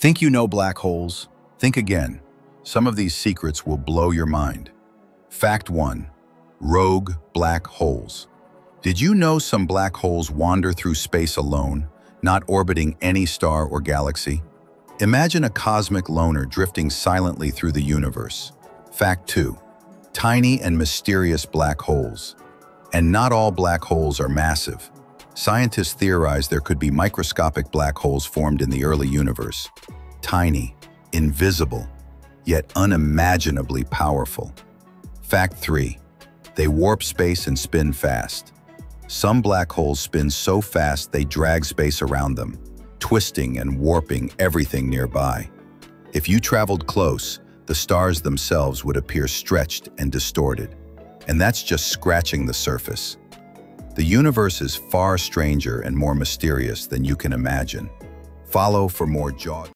Think you know black holes? Think again. Some of these secrets will blow your mind. Fact 1. Rogue black holes. Did you know some black holes wander through space alone, not orbiting any star or galaxy? Imagine a cosmic loner drifting silently through the universe. Fact 2. Tiny and mysterious black holes. And not all black holes are massive. Scientists theorize there could be microscopic black holes formed in the early universe. Tiny, invisible, yet unimaginably powerful. Fact 3. They warp space and spin fast. Some black holes spin so fast they drag space around them, twisting and warping everything nearby. If you traveled close, the stars themselves would appear stretched and distorted. And that's just scratching the surface. The universe is far stranger and more mysterious than you can imagine. Follow for more jaw